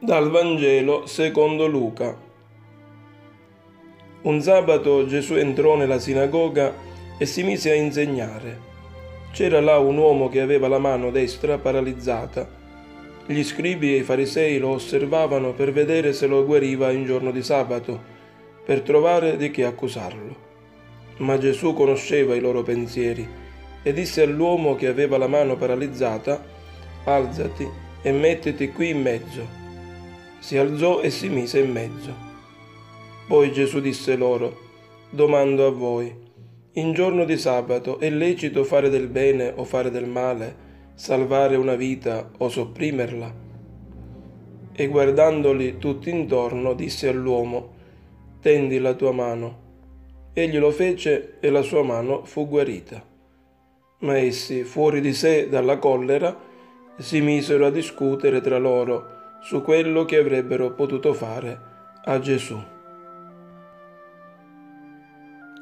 Dal Vangelo secondo Luca. Un sabato Gesù entrò nella sinagoga e si mise a insegnare. C'era là un uomo che aveva la mano destra paralizzata. Gli scribi e i farisei lo osservavano per vedere se lo guariva in giorno di sabato, per trovare di che accusarlo. Ma Gesù conosceva i loro pensieri e disse all'uomo che aveva la mano paralizzata, Alzati e mettiti qui in mezzo si alzò e si mise in mezzo. Poi Gesù disse loro, domando a voi, in giorno di sabato è lecito fare del bene o fare del male, salvare una vita o sopprimerla? E guardandoli tutti intorno disse all'uomo, tendi la tua mano. Egli lo fece e la sua mano fu guarita. Ma essi, fuori di sé dalla collera, si misero a discutere tra loro su quello che avrebbero potuto fare a Gesù.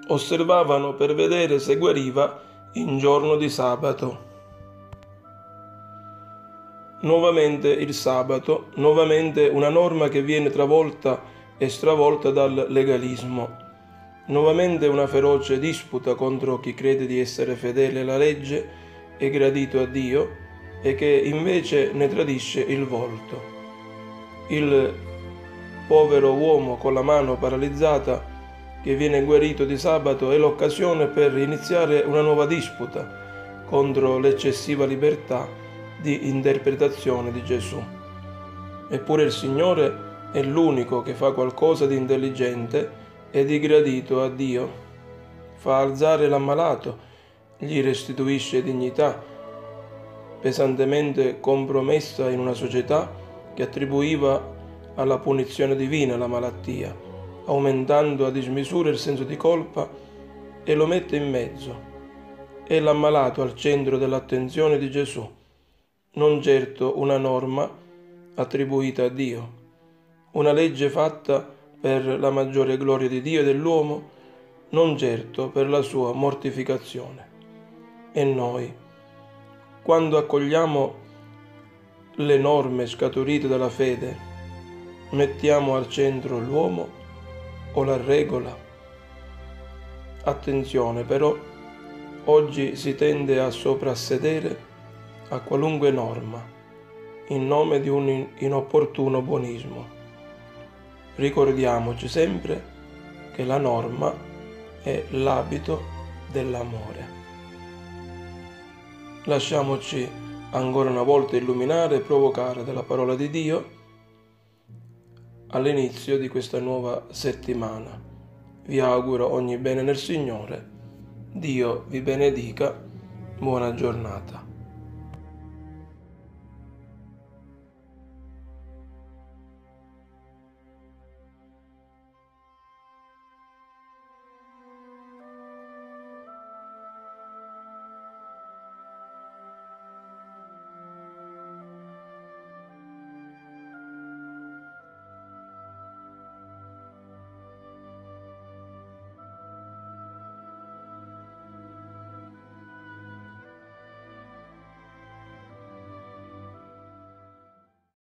Osservavano per vedere se guariva in giorno di sabato. Nuovamente il sabato, nuovamente una norma che viene travolta e stravolta dal legalismo, nuovamente una feroce disputa contro chi crede di essere fedele alla legge e gradito a Dio e che invece ne tradisce il volto il povero uomo con la mano paralizzata che viene guarito di sabato è l'occasione per iniziare una nuova disputa contro l'eccessiva libertà di interpretazione di Gesù. Eppure il Signore è l'unico che fa qualcosa di intelligente e di gradito a Dio. Fa alzare l'ammalato, gli restituisce dignità, pesantemente compromessa in una società che attribuiva alla punizione divina la malattia, aumentando a dismisura il senso di colpa e lo mette in mezzo. È l'ammalato al centro dell'attenzione di Gesù, non certo una norma attribuita a Dio, una legge fatta per la maggiore gloria di Dio e dell'uomo, non certo per la sua mortificazione. E noi, quando accogliamo le norme scaturite dalla fede, mettiamo al centro l'uomo o la regola? Attenzione però, oggi si tende a soprassedere a qualunque norma in nome di un inopportuno buonismo. Ricordiamoci sempre che la norma è l'abito dell'amore. Lasciamoci ancora una volta illuminare e provocare dalla parola di Dio all'inizio di questa nuova settimana. Vi auguro ogni bene nel Signore. Dio vi benedica. Buona giornata.